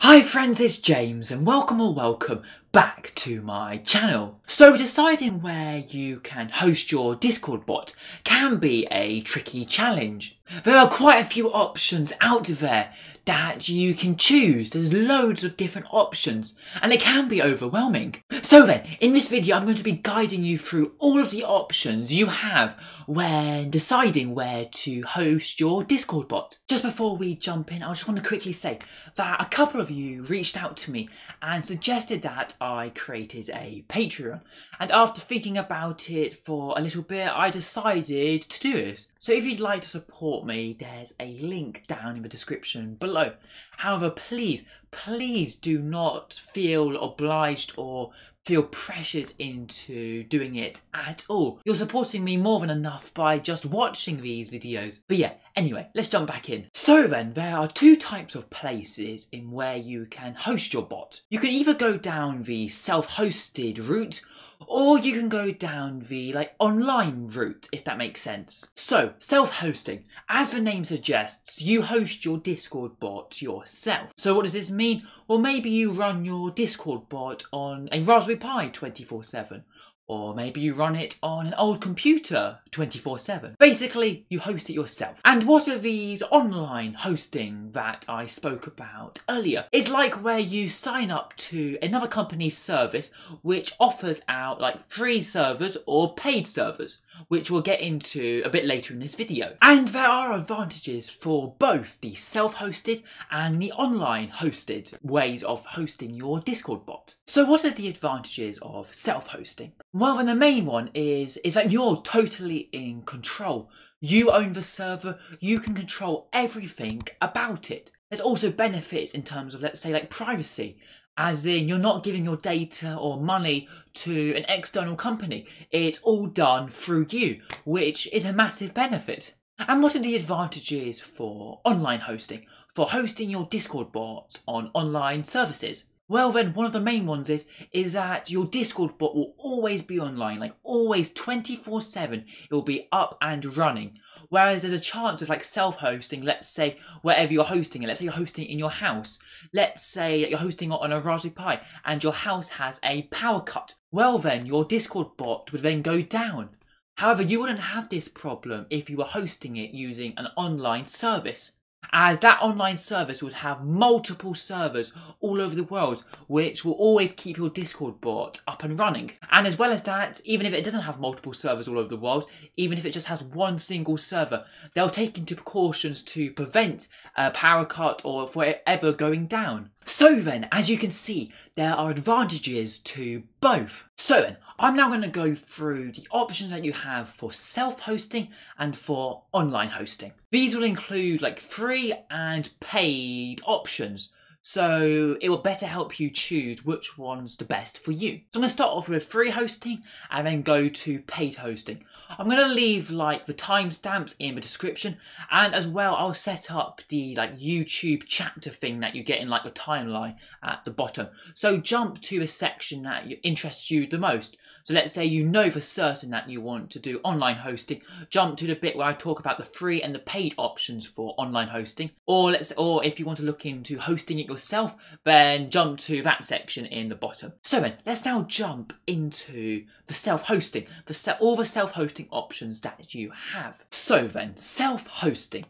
Hi friends, it's James and welcome or welcome back to my channel. So deciding where you can host your Discord bot can be a tricky challenge. There are quite a few options out there that you can choose. There's loads of different options and it can be overwhelming. So then, in this video I'm going to be guiding you through all of the options you have when deciding where to host your Discord bot. Just before we jump in, I just want to quickly say that a couple of you reached out to me and suggested that created a Patreon. And after thinking about it for a little bit, I decided to do this. So if you'd like to support me, there's a link down in the description below. However, please, please do not feel obliged or feel pressured into doing it at all. You're supporting me more than enough by just watching these videos. But yeah, anyway, let's jump back in. So then, there are two types of places in where you can host your bot. You can either go down the self-hosted route or you can go down the like online route if that makes sense. So, self-hosting. As the name suggests, you host your Discord bot yourself. So what does this mean? Well, maybe you run your Discord bot on a Raspberry Pi 24/7 or maybe you run it on an old computer 24 7. Basically, you host it yourself. And what are these online hosting that I spoke about earlier? It's like where you sign up to another company's service which offers out like free servers or paid servers which we'll get into a bit later in this video. And there are advantages for both the self-hosted and the online hosted ways of hosting your Discord bot. So what are the advantages of self-hosting? Well, then the main one is, is that you're totally in control. You own the server, you can control everything about it. There's also benefits in terms of, let's say, like privacy as in you're not giving your data or money to an external company. It's all done through you, which is a massive benefit. And what are the advantages for online hosting? For hosting your Discord bots on online services? Well then, one of the main ones is, is that your Discord bot will always be online, like always 24-7, it will be up and running. Whereas there's a chance of like self-hosting, let's say wherever you're hosting it, let's say you're hosting in your house. Let's say you're hosting on a Raspberry Pi and your house has a power cut. Well then, your Discord bot would then go down. However, you wouldn't have this problem if you were hosting it using an online service as that online service would have multiple servers all over the world, which will always keep your Discord bot up and running. And as well as that, even if it doesn't have multiple servers all over the world, even if it just has one single server, they'll take into precautions to prevent a power cut or forever going down. So then, as you can see, there are advantages to both. So then, I'm now going to go through the options that you have for self-hosting and for online hosting. These will include like free and paid options. So it will better help you choose which one's the best for you. So I'm going to start off with free hosting and then go to paid hosting. I'm going to leave like the timestamps in the description and as well I'll set up the like YouTube chapter thing that you get in like the timeline at the bottom. So jump to a section that interests you the most. So let's say you know for certain that you want to do online hosting, jump to the bit where I talk about the free and the paid options for online hosting. Or let's or if you want to look into hosting it yourself, then jump to that section in the bottom. So then, let's now jump into the self-hosting, the se all the self-hosting options that you have. So then, self-hosting.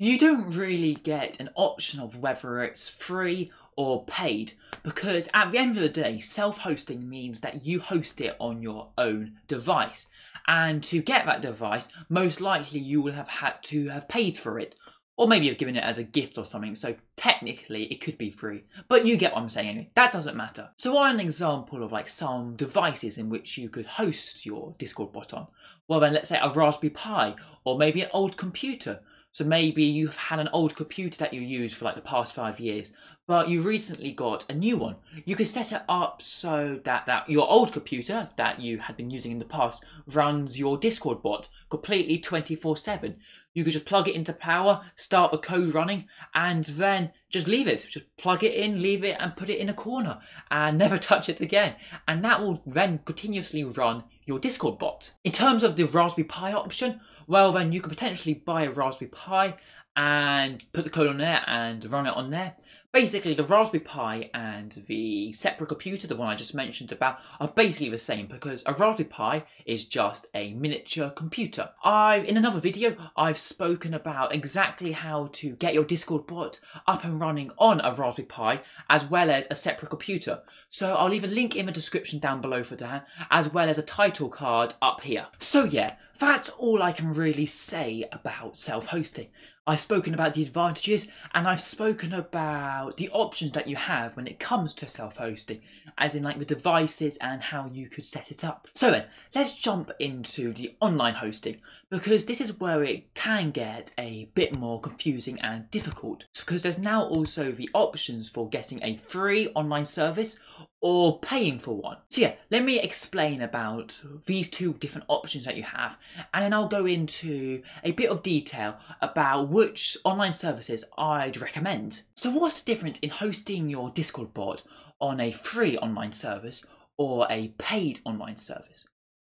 You don't really get an option of whether it's free or paid because at the end of the day, self hosting means that you host it on your own device. And to get that device, most likely you will have had to have paid for it. Or maybe you've given it as a gift or something, so technically it could be free. But you get what I'm saying anyway, that doesn't matter. So what an example of like some devices in which you could host your Discord bot on? Well then let's say a Raspberry Pi, or maybe an old computer. So maybe you've had an old computer that you used for like the past five years, but you recently got a new one. You could set it up so that, that your old computer that you had been using in the past runs your Discord bot completely 24-7. You could just plug it into power, start the code running, and then just leave it. Just plug it in, leave it, and put it in a corner, and never touch it again. And that will then continuously run your Discord bot. In terms of the Raspberry Pi option, well then you could potentially buy a Raspberry Pi and put the code on there and run it on there. Basically, the Raspberry Pi and the separate computer, the one I just mentioned about, are basically the same because a Raspberry Pi is just a miniature computer. I've, in another video, I've spoken about exactly how to get your Discord bot up and running on a Raspberry Pi as well as a separate computer. So I'll leave a link in the description down below for that, as well as a title card up here. So yeah, that's all I can really say about self-hosting. I've spoken about the advantages and I've spoken about the options that you have when it comes to self-hosting, as in like the devices and how you could set it up. So then, let's jump into the online hosting because this is where it can get a bit more confusing and difficult because there's now also the options for getting a free online service or paying for one. So yeah, let me explain about these two different options that you have and then I'll go into a bit of detail about which online services I'd recommend. So what's the difference in hosting your Discord bot on a free online service or a paid online service?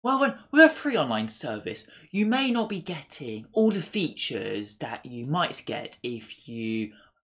Well, then, with a free online service, you may not be getting all the features that you might get if you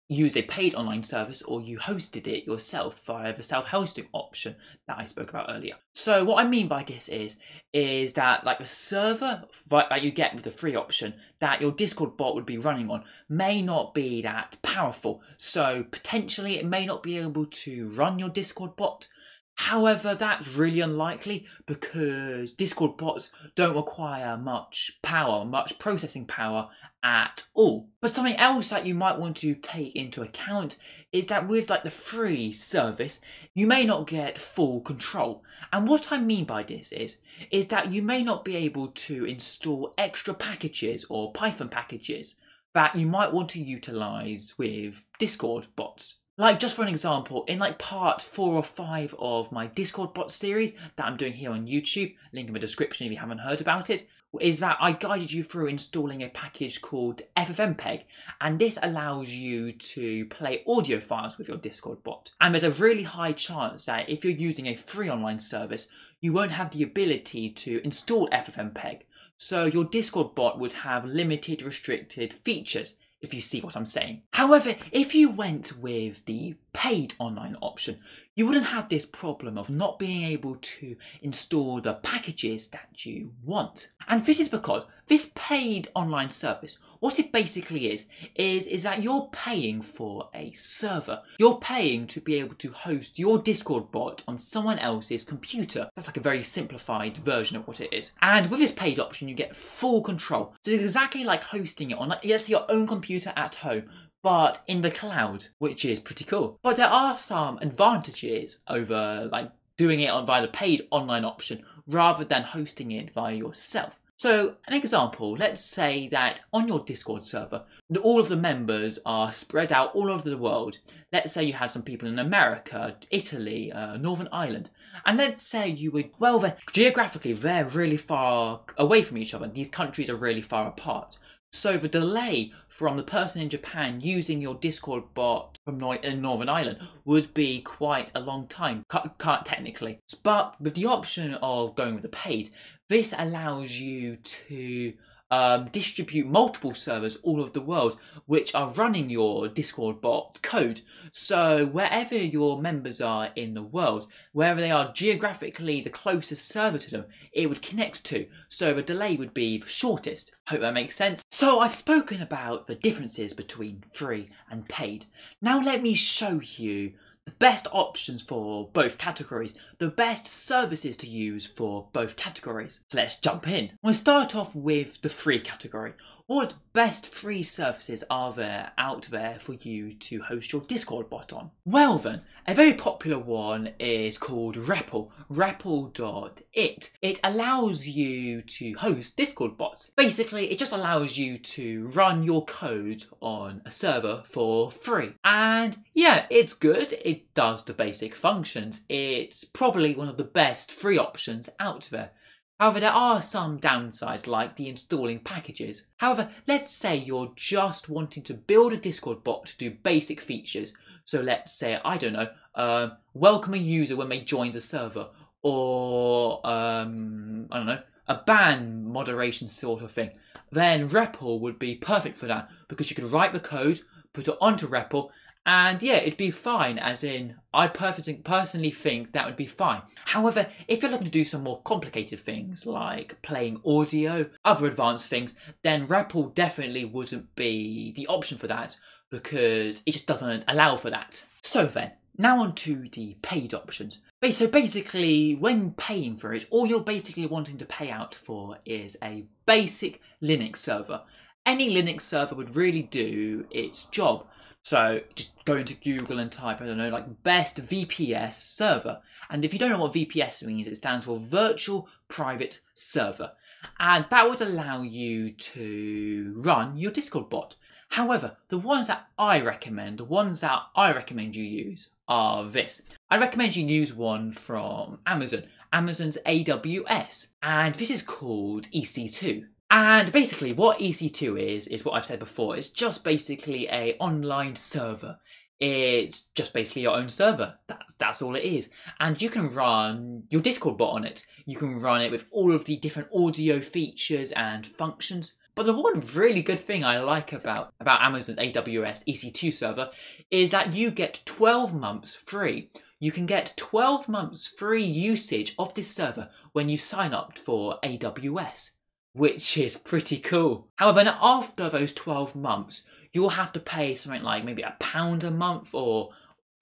used a paid online service or you hosted it yourself via the self-hosting option that I spoke about earlier. So what I mean by this is, is that like the server that you get with the free option that your Discord bot would be running on may not be that powerful. So potentially it may not be able to run your Discord bot However, that's really unlikely because Discord bots don't require much power, much processing power at all. But something else that you might want to take into account is that with like the free service, you may not get full control. And what I mean by this is, is that you may not be able to install extra packages or Python packages that you might want to utilize with Discord bots. Like, just for an example, in like part four or five of my Discord bot series that I'm doing here on YouTube, link in the description if you haven't heard about it, is that I guided you through installing a package called FFmpeg, and this allows you to play audio files with your Discord bot. And there's a really high chance that if you're using a free online service, you won't have the ability to install FFmpeg. So your Discord bot would have limited restricted features if you see what I'm saying. However, if you went with the paid online option, you wouldn't have this problem of not being able to install the packages that you want. And this is because this paid online service what it basically is, is, is that you're paying for a server. You're paying to be able to host your Discord bot on someone else's computer. That's like a very simplified version of what it is. And with this paid option, you get full control. So it's exactly like hosting it on, like, say, your own computer at home, but in the cloud, which is pretty cool. But there are some advantages over like doing it on via the paid online option rather than hosting it via yourself. So, an example, let's say that on your Discord server, all of the members are spread out all over the world. Let's say you had some people in America, Italy, uh, Northern Ireland, and let's say you would, well, then geographically, they're really far away from each other. These countries are really far apart. So the delay from the person in Japan using your Discord bot from in Northern Ireland would be quite a long time, can't technically. But with the option of going with the paid, this allows you to um, distribute multiple servers all over the world which are running your Discord bot code. So wherever your members are in the world, wherever they are geographically the closest server to them, it would connect to. So the delay would be the shortest. Hope that makes sense. So I've spoken about the differences between free and paid. Now let me show you best options for both categories, the best services to use for both categories. So let's jump in. We'll start off with the free category. What best free services are there out there for you to host your Discord bot on? Well then, a very popular one is called REPL, REPL.it. It allows you to host Discord bots. Basically, it just allows you to run your code on a server for free. And yeah, it's good. It does the basic functions. It's probably one of the best free options out there. However, there are some downsides like the installing packages. However, let's say you're just wanting to build a Discord bot to do basic features. So let's say, I don't know, uh, welcome a user when they join a server, or um, I don't know, a ban moderation sort of thing. Then REPL would be perfect for that because you could write the code, put it onto REPL, And yeah, it'd be fine, as in, I personally think that would be fine. However, if you're looking to do some more complicated things, like playing audio, other advanced things, then REPL definitely wouldn't be the option for that, because it just doesn't allow for that. So then, now on to the paid options. So basically, when paying for it, all you're basically wanting to pay out for is a basic Linux server. Any Linux server would really do its job. So just go into Google and type, I don't know, like best VPS server. And if you don't know what VPS means, it stands for Virtual Private Server. And that would allow you to run your Discord bot. However, the ones that I recommend, the ones that I recommend you use are this. I recommend you use one from Amazon, Amazon's AWS, and this is called EC2. And basically what EC2 is, is what I've said before, it's just basically a online server. It's just basically your own server. That's, that's all it is. And you can run your Discord bot on it. You can run it with all of the different audio features and functions. But the one really good thing I like about, about Amazon's AWS EC2 server is that you get 12 months free. You can get 12 months free usage of this server when you sign up for AWS which is pretty cool. However, after those 12 months, you'll have to pay something like maybe a pound a month or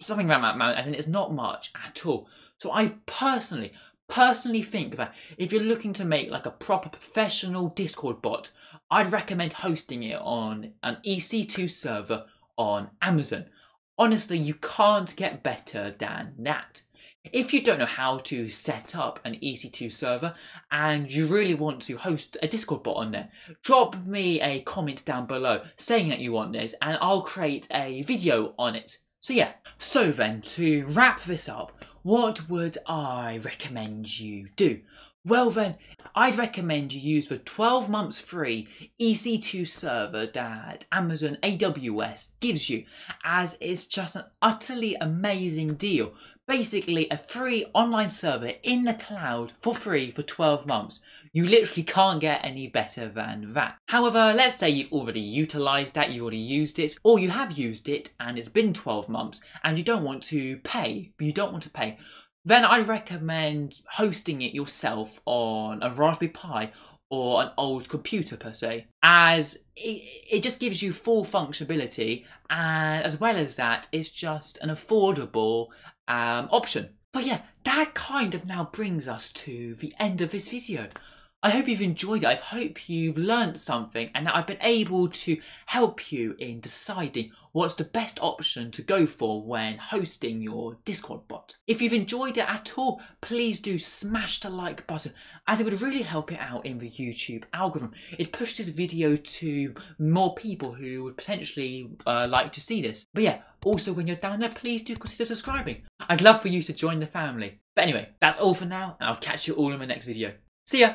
something around that amount, as in it's not much at all. So I personally, personally think that if you're looking to make like a proper professional Discord bot, I'd recommend hosting it on an EC2 server on Amazon. Honestly, you can't get better than that. If you don't know how to set up an EC2 server and you really want to host a Discord bot on there, drop me a comment down below saying that you want this and I'll create a video on it. So yeah, so then to wrap this up, what would I recommend you do? Well then, I'd recommend you use the 12 months free EC2 server that Amazon AWS gives you, as it's just an utterly amazing deal basically a free online server in the cloud for free for 12 months. You literally can't get any better than that. However, let's say you've already utilized that, you've already used it, or you have used it and it's been 12 months and you don't want to pay, you don't want to pay, then I recommend hosting it yourself on a Raspberry Pi or an old computer per se, as it, it just gives you full functionality, and as well as that, it's just an affordable um, option. But yeah, that kind of now brings us to the end of this video. I hope you've enjoyed it. I hope you've learned something and that I've been able to help you in deciding what's the best option to go for when hosting your Discord bot. If you've enjoyed it at all, please do smash the like button as it would really help it out in the YouTube algorithm. It pushed this video to more people who would potentially uh, like to see this. But yeah, also when you're down there, please do consider subscribing. I'd love for you to join the family. But anyway, that's all for now and I'll catch you all in my next video. See ya!